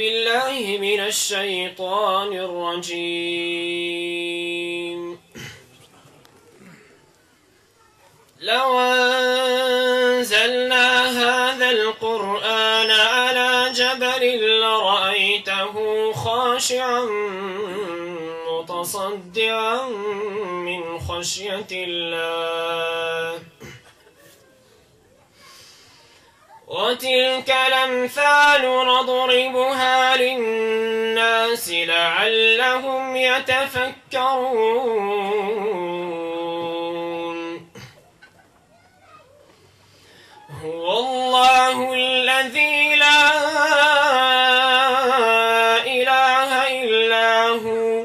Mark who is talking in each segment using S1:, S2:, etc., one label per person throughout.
S1: بالله من الشيطان الرجيم. لو أنزلنا هذا القرآن على جبل لرأيته خاشعا متصدعا من خشية الله. وتلك الأمثال نضربها للناس لعلهم يتفكرون. هو الله الذي لا إله إلا هو.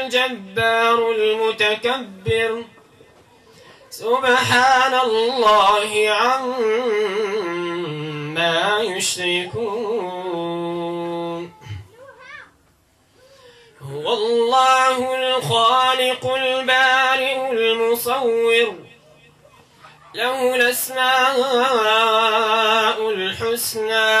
S1: الجبار المتكبر. سبحان الله عما يشركون. هو الله الخالق البارئ المصور. له الأسماء الحسنى.